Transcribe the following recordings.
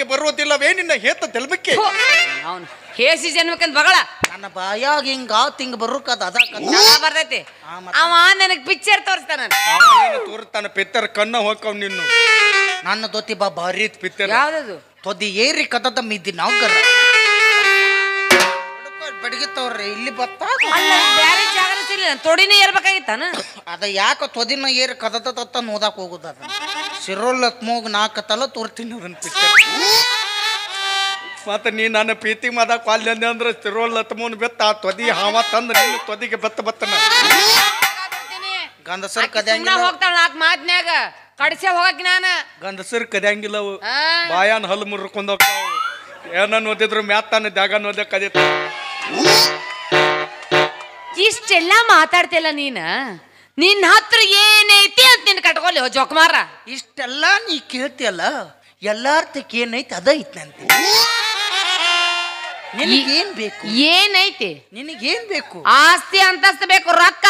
ಮಾತಿಗೆ ಬರುವುದಿಲ್ಲವೇ ನಿನ್ನ ಹೇತ ತೆಲ್ಬಿಕ್ಕೆ ಅವನು ಹೇಸಿ ಜನ್ಮಕ್ಕಂತ ಬಗಳ ನನ್ನ ಬಾಯಾಗ ಹಿಂಗ ತಿಂಗ್ ಬರುಕದ ಅದ ಬರ್ತೈತಿ? ಅವ ನನಗ್ ಪಿಕ್ಚರ್ ತೋರಿಸ್ತಾನ ತೋರ್ತಾನ ಪಿತ್ತರ್ ಕಣ್ಣ ಹೋಕ್ಕವ್ ನಿನ್ನು. ನನ್ನ ದೊತ್ತಿ ಬಾ ಬಾರಿ ಪಿತ್ತರ್. ಯಾವ್ದದು? ತೊದಿ ಏರಿ ಕದದ ಮಿದ್ದಿ ನಾವು ಗರ ಬಡಗಿತ್ತವ್ರಿ ಇಲ್ಲಿ ಬತ್ತ ತೊಡಿನೇ ಇರ್ಬೇಕಾಗಿತ್ತಾನ ಅದ ಯಾಕ ತೊದಿನ ಏರಿ ಕದದ ತತ್ತ ನೋದಾಕ್ ಹೋಗುದ ಅದ ಸಿರೋಲ್ ಮೂಗ್ ನಾಲ್ಕ ತಲ ತೋರ್ತೀನಿ ಅದನ್ನ ಪಿಕ್ಚರ್ ಮತ್ತೆ ನೀ ನನ್ನ ಪ್ರೀತಿ ಮದ ಕ್ವಾಲ್ಯ ಅಂದ್ರೆ ತಿರೋಲ್ ಲತ್ಮೂನ್ ಬೆತ್ತ ಆ ತೊದಿ ಹಾವ ತಂದ ನೀನು ತೊದಿಗೆ ಬೆತ್ತ ಬತ್ತನ ಗಂಧಸರ್ ಕದ್ಯಾಂಗಿಲ್ಲ. ಹೋಗ್ತಾಳ ನಾಲ್ಕು ಮಾತ್ನ್ಯಾಗ. ಕಡಿಸೇ ಹೋಗಕ್ ನಾನ. ಗಂಧಸರ್ ಕದಿಯಂಗಿಲ್ಲ ಅವು. ಬಾಯಾನ್ ಹಲ್ಲು ಮುರ್ಕೊಂಡ್ ಹೋಗ್ತಾವ ಏನನ್ನ ಓದಿದ್ರು ಮ್ಯಾತಾನ ದ್ಯಾಗ ಓದ ಕದಿತ ಇಷ್ಟೆಲ್ಲ ಮಾತಾಡ್ತಿಲ್ಲ ನೀನ? ನಿನ್ನ ಹತ್ರ ಏನೈತಿ ಅಂತ ನಿನ್ ಕಟ್ಕೊಲಿ ಜೋಕ್ಮಾರ? ಇಷ್ಟೆಲ್ಲ ನೀ ಕೇಳ್ತಿಯಲ್ಲ ಎಲ್ಲಾರ್ಥಕ್ಕೆ ಏನೈತಿ ಅದ ಐತಂತೆ ನಿನಗೇನ್ ಬೇಕು? ಏನೈತಿ? ನಿನಗೇನ್ ಬೇಕು? ಆಸ್ತಿ ಅಂತಸ್ತ ಬೇಕು ರೊಕ್ಕ?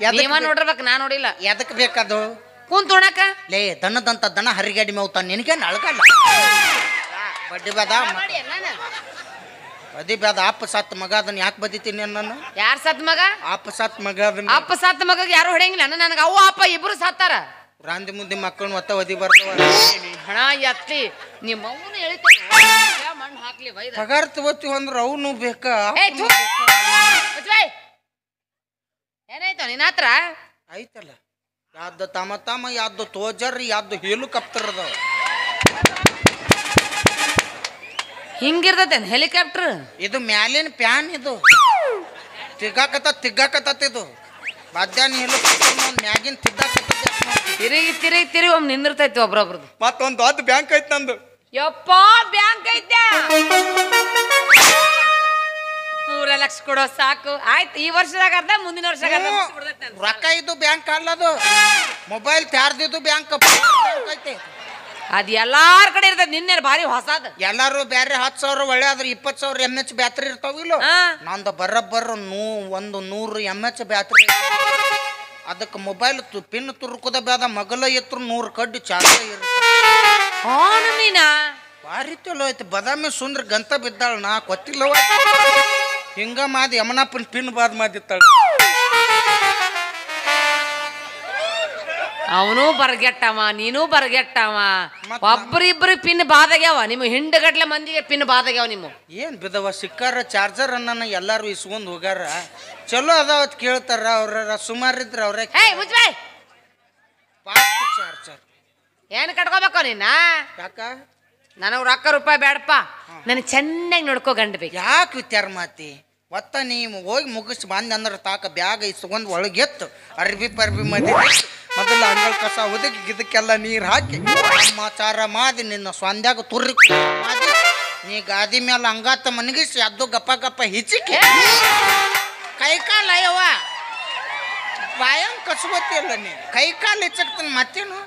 ನೀವ ಬೇಕು? ನೋಡಿರ್ಬೇಕು ನಾ ನೋಡಿಲ್ಲ. ಎದಕ್ ಬೇಕದು? ಅದು ಉಣಕ ಲೇ ದನದಂತ ದನ ಹರಿಗಡಿ ಮೌತ ನಿನಗೇನ್ ಅಳ್ಕಲ್ಲ ಬಡ್ಡಿ ಬೇದ ಬದಿ ಅದ ಅಪ್ಪ ಸತ್ ಮಗ ಅದನ್ನ ಯಾಕೆ ಬದಿತೀನಿ ನಾನು ಯಾರ್ ಸತ್ ಮಗ? ಅಪ್ಪ ಸತ್ ಮಗ ಅದನ್ನ. ಅಪ್ಪ ಸತ್ ಮಗ ಯಾರು ಹೊಡೆಯಂಗಿಲ್ಲ. ನನಗೆ ಅವ್ವ ಅಪ್ಪ ಇಬ್ರು ಸತ್ತಾರ. ರಾಂದಿ ಮುಂದೆ ಮಕ್ಕಳನ್ನ ಒತ್ತ ಒದಿ ಬರ್ತಾವ. ಹಣ ಎತ್ತಿ ನಿಮ್ಮ ಅವನು ಎಳಿತ ಮಣ್ಣು ಹಾಕ್ಲಿ ಬೈದ. ಪಗಾರ ತಗೋತೀವಿ ಅಂದ್ರೆ ಅವನು ಬೇಕಾ ಏ, ಥು. ಮುಚ್ಬಾಯ್. ಏನಾಯ್ತು ನಿನ್ನ ಹತ್ರ? ಐತಲ್ಲ ಯಾವ್ದು ತಮ ತಮ ಯಾವ್ದು ತೋಜರ್ ಯಾವ್ದು ಹೇಳು ಅದಾವ ಹಿಂಗಿರ್ತೈತೆ ಹೆಲಿಕಾಪ್ಟರ್? ಇದು ಮ್ಯಾಲಿನ ಪ್ಯಾನ್ ಇದು. ತಿಗ್ಗಾಕತ್ತ ತಿಗ್ಗಾಕತ್ತ ಇದು. ಮಧ್ಯಾಹ್ನ ಹೆಲಿಕಾಪ್ಟರ್ ಒಂದು ಮ್ಯಾಗಿನ ತಿಗ್ಗಾಕತ್ತ ತಿರುಗಿ ತಿರುಗಿ ತಿರುಗಿ ಒಮ್ಮೆ ನಿಂದಿರ್ತೈತಿ ಒಬ್ರೊಬ್ರದ್ದು. ಮತ್ತೊಂದು ದೊಡ್ಡ ಬ್ಯಾಂಕ್ ಐತ್ ನಂದು. ಯಪ್ಪ ಬ್ಯಾಂಕ್ ಐತೆ? ಮೂರ ಲಕ್ಷ ಕೊಡೋ ಸಾಕು. ಆಯ್ತು ಈ ವರ್ಷದಾಗ ಅರ್ಧ ಮುಂದಿನ ವರ್ಷದಾಗ ಅರ್ಧ ಮುಗ್ಸ್ಬಿಡ್ತೈತೆ ನಂದು. ರೊಕ್ಕ ಇದ್ದು ಬ್ಯಾಂಕ್ ಅಲ್ಲದು ಮೊಬೈಲ್ ತ್ಯಾರ್ದಿದ್ದು ಬ್ಯಾಂಕ್ ಐತಿ. ಅದ್ ಎಲ್ಲಾರ ಕಡೆ ಇರ್ತದೆ. ನಿನ್ನೆ ಭಾರಿ ಹೊಸದು. ಎಲ್ಲಾರು ಬೇರೆ ಹತ್ತು ಸಾವಿರ ಒಳ್ಳೆ ಆದ್ರೆ ಇಪ್ಪತ್ತು ಸಾವಿರ ಎಂ ಎಚ್ ಬ್ಯಾಟ್ರಿ ಇರ್ತಾವ ಇಲ್ಲ? ನಂದು ಬರೋಬ್ಬರ ನೂ ಒಂದು ನೂರು ಎಂ ಎಚ್ ಬ್ಯಾಟ್ರಿ ಅದಕ್ಕೆ ಮೊಬೈಲ್ ತು ಪಿನ್ ತುರುಕುದ ಬೇದ ಮಗಲ ಎತ್ತರ ನೂರು ಕಡ್ಡಿ ಚಾರ್ಜ್ ಇರುತ್ತೆ ನೀನಾ ಭಾರಿ ಚಲೋ ಐತಿ. ಬದಾಮಿ ಸುಂದ್ರ ಗಂತ ಬಿದ್ದಾಳ ನಾ ಗೊತ್ತಿಲ್ಲವ. ಹಿಂಗ ಮಾದಿ ಯಮನಪ್ಪನ ಪಿನ್ ಬಾದ್ ಮಾದಿತ್ತಾಳ. ಅವನು ಬರ್ಗೆಟ್ಟವ ನೀನು ಬರ್ಗೆಟ್ಟವ. ಒಬ್ಬರಿಬ್ರು ಒಬ್ರಿಬ್ರು ಪಿನ್ ಬಾದಾಗ್ಯಾವ ನಿಮ್ಮ ಹಿಂಡಗಟ್ಲೆ ಮಂದಿಗೆ ಪಿನ್ ಬಾದಾಗ್ಯಾವ ನಿಮ್ಮ. ಏನ್ ಬಿದವ ಸಿಕ್ಕಾರ ಚಾರ್ಜರ್ ಅನ್ನ ಎಲ್ಲಾರು ಇಸ್ಕೊಂಡ್ ಹೋಗಾರ ಚಲೋ ಅದಾವ ಕೇಳ್ತಾರ ಅವ್ರ ಸುಮಾರು ಇದ್ರ ಅವ್ರ ಚಾರ್ಜರ್. ಏನ್ ಕಟ್ಕೋಬೇಕು ನಿನ್ನ ಯಾಕ? ನನಗ್ ರೊಕ್ಕ ರೂಪಾಯಿ ಬೇಡಪ್ಪ. ನನ್ ಚೆನ್ನಾಗಿ ನೋಡ್ಕೋ ಗಂಡ ಬೇಕು. ಯಾಕೆ ವಿಚಾರ ಮಾತಿ? ಒತ್ತ ನೀವು ಹೋಗಿ ಮುಗಿಸಿ ಬಂದ ಅಂದ್ರೆ ತಾಕ ಬ್ಯಾಗ್ ಇಸ್ಕೊಂಡ್ ಒಳಗೆತ್ತು ಅರ್ಬಿ ಪರ್ಬಿ ಮದಿ ಮೊದಲ ಅಂಗಳ ಕಸ ಒದಗಿ ಗಿದಕ್ಕೆಲ್ಲ ನೀರು ಹಾಕಿ ಸಮಾಚಾರ ಮಾಡಿ ನಿನ್ನ ಸ್ವಂದ್ಯಾಗ ತುರ್ರಿ. ಮಾದಿ ನೀ ಗಾದಿ ಮೇಲೆ ಹಂಗಾತ ಮನಗಿಸಿ ಅದು ಗಪ್ಪ ಗಪ್ಪ ಹಿಚಿಕೆ. ಕೈ ಕಾಲ ಅಯ್ಯವ್ವ. ಬಾಯಂಗ್ ಕಸ್ಕೊತಿಲ್ಲ ನೀ. ಕೈ ಕಾಲು ಹಿಚಕ್ತಾನೆ ಮತ್ತೇನು?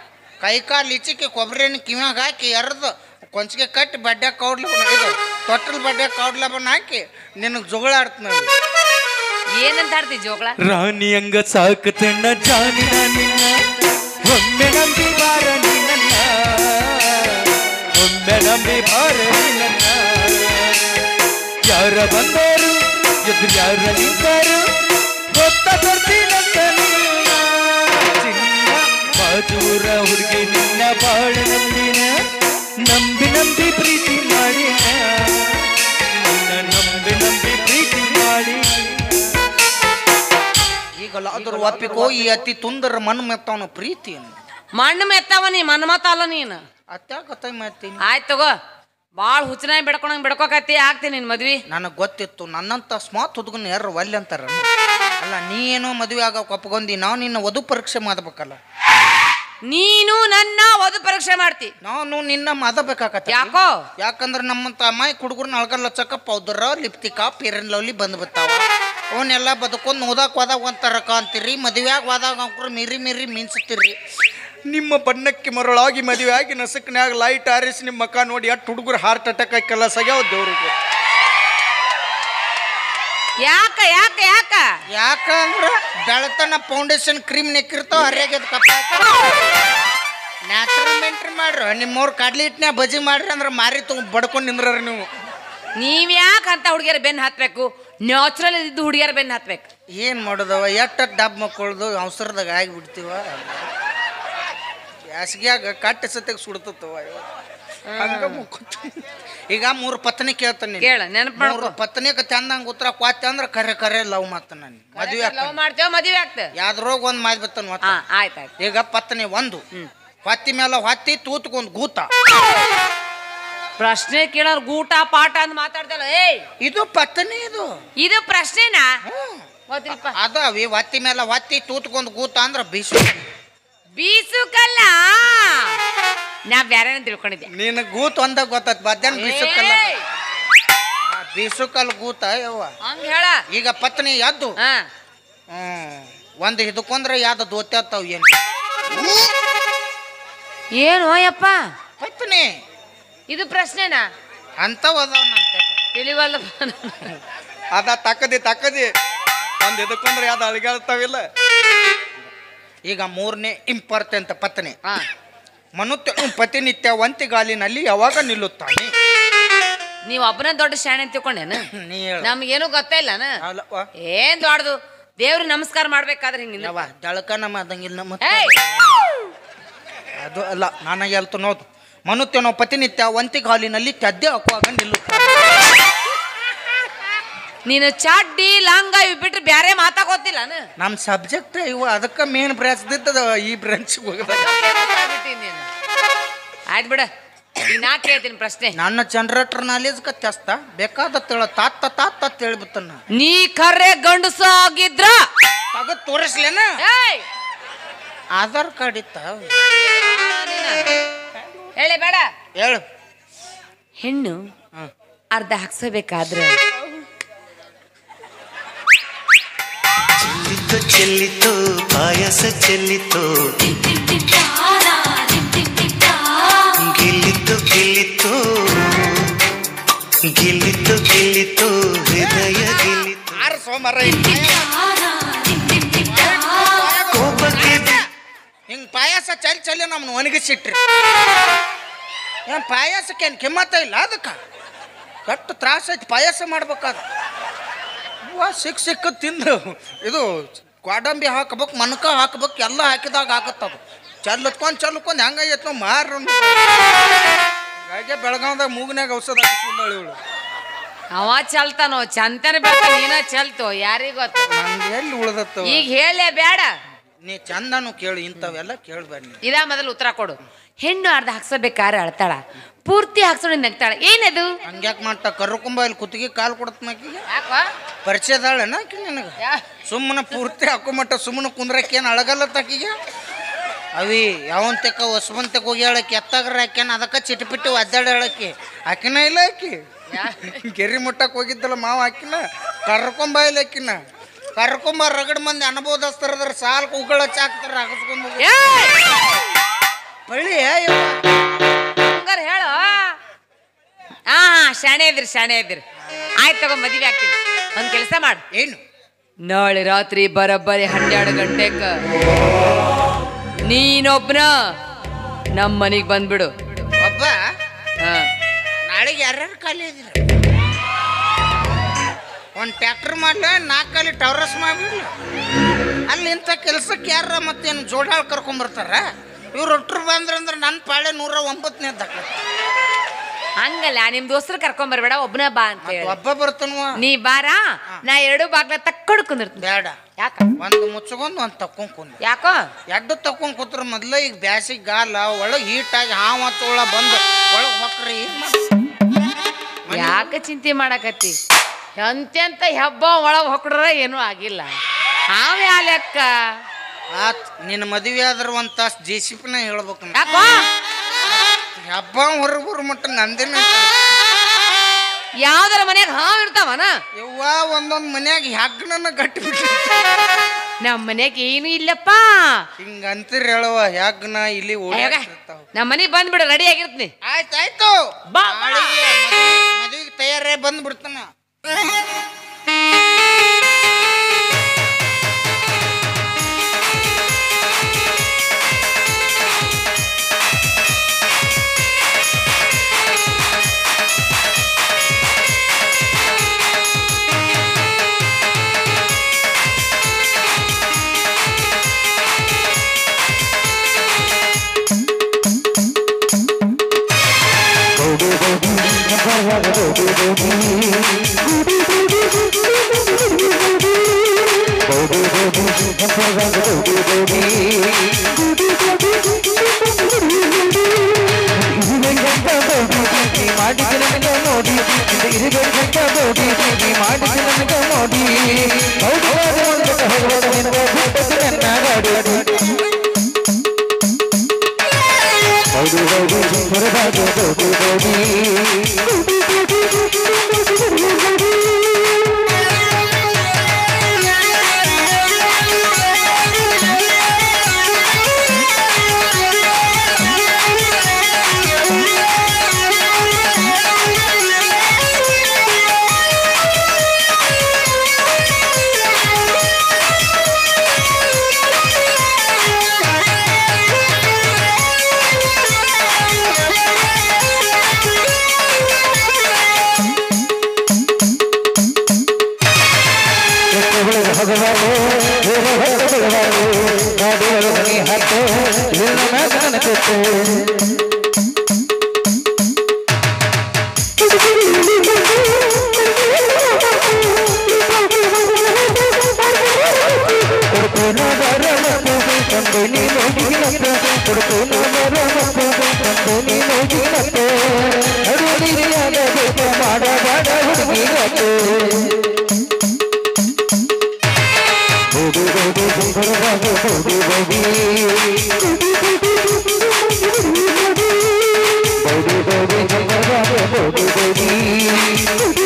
ಕೈ ಕಾಲು ಹಿಚಿಕೆ ಕೊಬ್ಬರಿ ಎಣ್ಣೆ ಕಿವ್ಯಾಗ ಹಾಕಿ ಎರ್ದು ಕೊಂಚಿಗೆ ಕಟ್ಟಿ ಬಡ್ಡೆ ಕೌಡ್ಲಬನ್ ಇದು ತೊಟ್ಟಲ್ ಬಡ್ಡೆ ಕೌಡ್ಲಬನ್ ಹಾಕಿ ನಿನಗೆ ಜಗಳ ಆಡ್ತ ನಾನು. ಏನಂತ ಆಡ್ತಿ ಜೋಗಳ ರಾಣಿ ಹಂಗ ಸಾಕತಣ್ಣ ಜಾನಿನ ನಿನ್ನ. ಒಮ್ಮೆ ನಂಬಿ ಬಾರ ನಿನ್ನ ಒಮ್ಮೆ ನಂಬಿ ಬಾರ ನಿನ್ನ ಯಾರ ಬಂದರು, ಎದುರು ಯಾರ ನಿಂತರು ಗೊತ್ತ ಬರ್ತೀನಂತ ಚಿನ್ನ ಬಾಜೂರ ಹುಡುಗಿ ನಿನ್ನ ಬಾಳ ನಂಬಿನ. ನಂಬಿ ನಂಬಿ ಪ್ರೀತಿ ಈಗಲ್ಲ ಅದ್ರ ಒಪ್ಪಿಕೋ ಈ ಅತಿ ತುಂದರ ಮಣ್ಣು ಮೆತ್ತವನು ಪ್ರೀತಿ ಮಣ್ಣು ಮೆತ್ತವ ನೀ ಮನ್ ಮತ್ತ ಅಲ್ಲ ನೀನು. ಅತ್ಯಾಕತ್ತ ಮಾಡ್ತೀನಿ. ಆಯ್ತು ತಗೋ ಭಾಳ ಹುಚ್ಚನಾಗಿ ಬಿಡ್ಕೊಂಡಂಗೆ ಬಿಡ್ಕೋಕತ್ತಿ ಆಗ್ತೀನಿ ನಿನ್ ಮದ್ವಿ. ನನಗೆ ಗೊತ್ತಿತ್ತು ನನ್ನಂತ ಸ್ಮಾತ್ ಹುಡುಗನ ಯಾರು ಒಲ್ಲೆ ಅಂತಾರ? ಅಲ್ಲ ನೀ ಏನೋ ಮದುವೆ ಆಗಕ್ಕೆ ಒಪ್ಕೊಂಡಿ ನಾವು ನಿನ್ನ ವಧು ಪರೀಕ್ಷೆ ಮಾಡ್ಬೇಕಲ್ಲ? ನೀನು ನನ್ನ ವಧು ಪರೀಕ್ಷೆ ಮಾಡ್ತಿ. ನಾನು ನಿನ್ನ ಮಾಡಬೇಕಾಗತ್ತ ಯಾಕೋ? ಯಾಕಂದ್ರೆ ನಮ್ಮಂತ ಅಮ್ಮಾಯಿ ಕುಡ್ಗುರ್ನ ಅಳಗಲ್ಲ ಚಕ್ಕ ಪೌದರ ಲಿಪ್ತಿಕಾ ಪೇರನ್ ಲವ್ಲಿ ಬಂದು ಬಿತ್ತಾವ ಅವನ್ನೆಲ್ಲ ಬದುಕೊಂಡು ಓದಕ್ಕೆ ಹೋದಾಗ ಒಂಥರ ಅಂತೀರಿ ಮದುವೆಯಾಗಿ ಹೋದಾಗ ಅಂಕರು ಮಿರಿ ಮಿರಿ ಮಿಂಚ್ತೀರಿ ನಿಮ್ಮ ಬಣ್ಣಕ್ಕೆ ಮರಳಾಗಿ ಮದುವೆ ಆಗಿ ನಸಕ್ನ್ಯಾಗ ಲೈಟ್ ಆರಿಸಿ ನಿಮ್ಮ ಮಕ್ಕ ನೋಡಿ ಅಟ್ ಹುಡುಗರು ಹಾರ್ಟ್ ಅಟ್ಯಾಕ್ ಆಗಿ ಕೆಲಸ ಆಗ್ಯಾವ ದೇವ್ರಿಗೆ. ಯಾಕ ಯಾಕ ಯಾಕ? ಅಂದ್ರೆ ಬೆಳತನ ಫೌಂಡೇಶನ್ ಕ್ರೀಮ್ ನೆಕ್ಕಿರ್ತಾವ ಅರ್ಯಾಗ್ಯದ ಕಪ್ಪ ನ್ಯಾಚುರಲ್ ಮೇಂಟ್ರಿ ಮಾಡ್ರಿ ನಿಮ್ಮವ್ರು ಕಡ್ಲಿ ಹಿಟ್ನ್ಯಾಗ ಬಜಿ ಮಾಡ್ರಿ ಅಂದ್ರೆ ಮಾರಿ ತಗೊಂಡ್ ಬಡ್ಕೊಂಡು ನಿಂದ್ರಿ ನೀವು. ನೀವ್ ಯಾಕೆ ಅಂತ ಹುಡುಗಿಯರ ಬೆನ್ನು ಹತ್ಬೇಕು ನ್ಯಾಚುರಲ್ ಇದ್ದು ಹುಡುಗಿಯರ ಬೆನ್ ಹತ್ಬೇಕು ಏನು ಮಾಡೋದವ? ಎಷ್ಟ ಡಬ್ ಮಕ್ಕಳ್ದು ಅವಸರದಾಗ ಆಗಿಬಿಡ್ತೀವ? ಬ್ಯಾಸ್ಗ್ಯಾಗ ಕಟ್ಟ ಸತ್ಯಾಗ ಸುಡ್ತವ ಹಂಗ ಈಗ ಮೂರು ಪತ್ನಿ ಕೇಳ್ತಾನೆ. ಕೇಳ ನೆನಪು ಮೂರು ಪತ್ನಿಗೆ ಚಂದಂಗ ಉತ್ತರ ಕ್ವಾತ್ಯ ಅಂದ್ರೆ ಕರೆ ಕರೆ ಲವ್ ಮಾಡ್ತಾನೆ ನಾನು. ಮದುವೆ ಲವ್ ಮಾಡ್ತೇವ ಮದುವೆ ಆಗ್ತೇವೆ ಯಾವ್ದ್ರೋಗ ಒಂದು ಮಾತು ಬತ್ತಾನ ಮತ್ತೆ? ಆಯ್ತು ಈಗ ಪತ್ನಿ ಒಂದು. ಹೊತ್ತಿ ಮೇಲೆ ಹೊತ್ತಿ ತೂತ್ಕೊಂಡ್ ಗೂತ. ಪ್ರಶ್ನೆ ಕೇಳೋರು ಗೂಟ ಪಾಠ ಅಂತ ಮಾತಾಡ್ತಲ್ಲ ಏಯ್! ಇದು ಪತ್ನಿ ಇದು. ಇದು ಪ್ರಶ್ನೆನಾ? ಹ್ಮ್. ಅದು ಅದ ಅವಿ ಹೊತ್ತಿ ಮೇಲೆ ವತ್ತಿ ತೂತ್ಕೊಂಡು ಗೂತ ಅಂದ್ರ ಬೀಸು. ಬೀಸುಕಲ್ಲ? ನಾ ಬ್ಯಾರೇನ ತಿಳ್ಕೊಂಡಿದ್ದೆ? ನಿನ್ನ ಗೂತ್ ಒಂದ ಗೊತ್ತ ಮಧ್ಯಾಹ್ನ ಬೀಸುಕಲ್ಲ. ಏಯ್! ಬೀಸುಕಲ್ ಗೂತ ಯವ್ವ. ಹಂಗ ಹೇಳ. ಈಗ ಪತ್ನಿ ಎದ್ದು. ಹಾ. ಹ್ಮ್ ಒಂದು ಹಿಡ್ಕೊಂಡ್ರೆ ಯಾವ್ದು ದೋತ್ಯಾತ್ತಾವ ಏನು? ಏನು ಯಪ್ಪ ಪತ್ನಿ. ಇದು ಪ್ರಶ್ನೆನಾ? ಅಂತ ಅದಾವ ನಂತೆ ತಿಳಿವಲ್ಲ ಅದ ತಕ್ಕದಿ ತಕ್ಕದಿ. ಒಂದ್ ಇದಕ್ಕೊಂದ್ರೆ ಯಾವ್ದು ಅಳಿಗಾಡ್ತಾವಿಲ್ಲ ಈಗ ಮೂರನೇ ಇಂಪಾರ್ಟೆಂಟ್ ಪತ್ನಿ. ಪತಿ ಮನುತ್ಯ ಒಂತಿ ಗಾಲಿನಲ್ಲಿ ಯಾವಾಗ ನಿಲ್ಲುತ್ತಾನೆ? ನೀವು ಒಬ್ಬನೇ ದೊಡ್ಡ ಶಾಣೆ ಅಂತ ತಿಳ್ಕೊಂಡೇನ? ನಮ್ಗೇನು ಗೊತ್ತೇ ಏನು ದೊಡ್ಡದು? ದೇವ್ರ ನಮಸ್ಕಾರ ಮಾಡ್ಬೇಕಾದ್ರೆ ಹಿಂಗ ದಳಕ ಜಳಕ ನಮ್ಮ ಅದಂಗಿಲ್ಲ ನಮ್ಮ ಅದು ಅಲ್ಲ ನನಗೆ ಹೇಳ್ತು ನೋದು ಮನುತ್ಯನೋ ಪತಿನಿತ್ಯ ಒಂತಿಗಾಲಿನಲ್ಲಿ ತದ್ದೆ ಹಾಕುವಾಗ ನಿಲ್ಲುತ್ತಾನೆ ನೀನು ಚಾಡ್ಡಿ ಲಾಂಗ ಇವ್ ಬಿಟ್ರೆ ಬ್ಯಾರೆ ಮಾತಾಗೋತಿಲ್ಲ ನಮ್ಮ ಸಬ್ಜೆಕ್ಟ್ ಇವು ಅದಕ್ಕೆ ಮೇನ್ ಬ್ರಾಂಚ್ ಈ ಬ್ರಾಂಚ್ ಹೋಗದ. ಆಯ್ತು ಬಿಡ. ನಾ ಕೇಳ್ತೀನಿ ಪ್ರಶ್ನೆ. ನನ್ನ ಜನರೇಟರ್ ನಾಲೇಜ್ ಕತ್ತೆಸ್ತ ಬೇಕಾದ ತಿಳ ತಾತ್ತ ತಾತ ತಿಳಿಬಿತ್ತನ್ನ. ನೀ ಕರೆ ಗಂಡಸ ಆಗಿದ್ರ? ತಗದ್ ತೋರಿಸ್ಲೇನ! ಆಧಾರ್ ಕಾರ್ಡ್ ಇತ್ತ? ಹೇಳಿ ಬೇಡ. ಹೇಳು. ಹೆಣ್ಣು ಅರ್ಧ ಹಾಕ್ಸಬೇಕಾದ್ರೆ. ಚೆಲ್ಲಿತು ಚೆಲ್ಲಿತು ಪಾಯಸ ಚೆಲ್ಲಿತು. ಗೆಲ್ಲಿತು ಗಿಲ್ಲಿತು. ಗೆಲ್ಲಿತು ಗಿಲ್ಲಿತು ಹೃದಯ ಗೆಲ್ಲಿತು. ಆರು ಸೋಮವಾರ ಹಿಂಗ್ ಪಾಯಸ ಚಲ್ ಚಲ್ಲಿ ನಮ್ಮನ್ನು ಒಣಗಿಸಿಟ್ರಿ. ಏನ್ ಪಾಯಸಕ್ಕೆ ಏನು ಕಿಮ್ಮತ್ತ ಇಲ್ಲ ಅದಕ್ಕೆ? ಕಟ್ಟು ತ್ರಾಸ ಐತಿ ಪಾಯಸ ಮಾಡ್ಬೇಕಾದ. ಸಿಕ್ಕ ಸಿಕ್ ಸಿಕ್ಕ ತಿಂದು ಇದು ಕ್ವಾಡಂಬಿ ಹಾಕ್ಬೇಕು ಮನಕ ಹಾಕ್ಬೇಕು ಎಲ್ಲ ಹಾಕಿದಾಗ ಆಗತ್ತದು ಚಲ್ಲತ್ಕೊಂಡ್ ಚಲ್ಕೊಂಡ್ ಹೆಂಗೈತ್ ನಾವು ಮಾರ ಹಾಗೆ ಬೆಳಗಾವ್ದಾಗ ಮೂಗ್ನ್ಯಾಗ ಔಷಧ ಹಾಕಿಸ್ಕೊಂಡಾಳ ಇವಳು. ಅವ ಚಲ್ತಾನೋ ಚಂತನ ಬೇಕ ನೀನ ಚಲ್ತೋ ಯಾರಿಗ ಗೊತ್ತ? ನಂದು ಎಲ್ಲಿ ಉಳ್ದತ್ತ ಈಗ ಹೇಳೇ ಬೇಡ. ನೀ ಚಂದನು ಕೇಳು ಇಂಥವೆಲ್ಲ ಕೇಳ್ಬೇಡ ನೀ ಇದ ಮೊದಲು ಉತ್ತರ ಕೊಡು. ಹೆಣ್ಣು ಅರ್ಧ ಹಾಕ್ಸಬೇಕಾದ್ರೆ ಅಳ್ತಾಳ ಪೂರ್ತಿ ಹಾಕ್ಸೋಣ ನಗ್ತಾಳ ಏನದು? ಹಂಗ್ಯಾಕೆ ಮಾಡ್ತಾ ಕರ್ಕೊಂಬ ಇಲ್ಲಿ ಕುತ್ತಿಗೆ ಕಾಲು ಕೊಡತ್ ಯಾಕೋ? ಪರಿಚಯದಾಳನ ಆಕಿ ನಿನಗೆ? ಸುಮ್ಮನೆ ಪೂರ್ತಿ ಹಾಕೊಂಬಟ್ಟ ಸುಮ್ಮನೆ ಕುಂದ್ರಕ್ಕೆ ಏನು ಅಳಗಲ್ಲ ತಕ್ಕಿಗೆ ಅವಿ ಯಾವನ್ ತೆಕ್ಕ ಹೋಗಿ ಹೇಳಕ್ಕೆ ಎತ್ತಾಗ್ರ ಹಾಕ್ಯಾನ ಅದಕ್ಕೆ ಚಿಟಿಪಿಟ್ಟು ಒದ್ದಾಡ ಹೇಳಕ್ಕೆ. ಆಕಿನ ಇಲ್ಲ ಆಕಿ. ಗೆರಿ ಮುಟ್ಟಕ್ಕೆ ಹೋಗಿದ್ದಲ್ಲ ಮಾವ ಆಕಿನ? ಕರ್ಕೊಂಬ ಇಲ್ಲ ಆಕಿನ. ಕರ್ಕೊಂಬ ರಗಡ್ ಮಂದಿ ಅನುಭವದಸ್ತರದ್ರ ಸಾಲ್ ಕೂಗಳ ಚಾಕ್ತಾರ ಹಾಕಿಸ್ಕೊಂಡು! ಬಳ್ಳಿ ಹಂಗಾರ ಹೇಳು. ಹಾ ಶಾಣೆ ಇದ್ರಿ ಶಾಣೆ ಇದ್ರಿ. ಆಯ್ತು ತಗೋ ಮದ್ವೆ ಆಗ್ತೀನಿ. ಒಂದ್ ಕೆಲಸ ಮಾಡು. ಏನು? ನಾಳೆ ರಾತ್ರಿ ಬರೋಬ್ಬರಿ ಹನ್ನೆರಡು ಗಂಟೆಕ. ನೀನೊಬ್ನ ನಮ್ಮ ಮನೆಗೆ ಬಂದ್ಬಿಡು. ಒಬ್ಬ? ಹಾ. ನಾಳೆಗೆ ಯಾರ್ಯಾರು ಖಾಲಿ ಇದ್ದೀರ? ಒಂದು ಟ್ಯಾಕ್ಟರ್ ಮಾಡಲ ನಾಲ್ಕು ಟವರಸ್ ಮಾಡಿ ಅಲ್ಲಿ ಇಂಥ ಕೆಲಸಕ್ಕೆ ಯಾರ ಮತ್ತೇನು ಜೋಡಾಳು ಕರ್ಕೊಂಬರ್ತಾರ? ಇವ್ರು ಬಂದ್ರೆ ಬಂದ್ರಂದ್ರೆ ನನ್ನ ಪಾಳೆ ನೂರ ಒಂಬತ್ತನೇ ಹಂಗಲ್ಲ ನಿಮ್ ದೋಸ್ತರು ಕರ್ಕೊಂಡ್ ಬರ್ಬೇಡ ಒಬ್ನ ಬಾ ಅಂತ ಹೇಳಿ. ಒಬ್ಬ ಬರ್ತನ. ನೀ ಬಾರ? ನಾ ಎರಡು ಬಾಗ್ಲ ತಕ್ಕೊಂಡು ಕುಂದಿರ್ತೀನಿ. ಬೇಡ. ಯಾಕ? ಒಂದು ಮುಚ್ಚಗೊಂದು ಒಂದು ತಕ್ಕೊಂಡ್ ಕುಂದ ಯಾಕೋ? ಎಡ್ಡು ತಕ್ಕೊಂಡ್ ಕೂತ್ರ ಮೊದ್ಲ ಈಗ ಬ್ಯಾಸಿಗೆ ಗಾಲ ಒಳಗೆ ಹೀಟಾಗಿ ಹಾವು ಹತ್ತೊಳ ಬಂದು ಒಳಗೆ ಹೊಕ್ರಿ ಯಾಕೆ ಚಿಂತೆ ಮಾಡಕತ್ತಿ? ಎಂತೆಂತ ಹೆಬ್ಬ ಒಳಗೆ ಹೊಕ್ಕಡ್ರ ಏನೂ ಆಗಿಲ್ಲ. ಆಮೇಲೆ ಅಕ್ಕ ಲೆಕ್ಕ? ಆತ್ ನಿನ್ನ ಮದುವೆ ಆದ್ರೆ ಒಂದು ತಾಸು ಜೆ ಸಿ ಪಿನ ಹೇಳ್ಬೇಕು ಹೆಬ್ಬ ಯಾಕೋ? ಹಬ್ಬ ಹೊರಗೆ ಬರೋ ಮಟ್ಟ ನಂದಿನ ಯಾವ್ದಾರ ಮನ್ಯಾಗ ಹಾವ್ ಇರ್ತಾವನ ಯವ್ವ ಒಂದೊಂದ್ ಮನ್ಯಾಗ ಗಟ್ಟಿ ಬಿಟ್ಟು ನಮ್ಮ ಮನ್ಯಾಗ ಏನು ಇಲ್ಲಪ್ಪ. ಹಿಂಗ ಅಂತೀರಿ ಹೇಳುವ ಹೆಗ್ಗನ ಇಲ್ಲಿ ನಮ್ ನಮ್ಮ ಮನೆಗೆ ಬಂದ್ಬಿಡು ರೆಡಿ ಆಗಿರ್ತೀನಿ. ಆಯ್ತಾಯ್ತು ಬಾ, ಬಾ. ನಾಳೆಗೆ ಬಂದ್ಬಿಡ್ತಾನ ಮದ್ವಿಗೆ Ha ha ha! ತಯಾರೇ ಬಂದ್ Thank.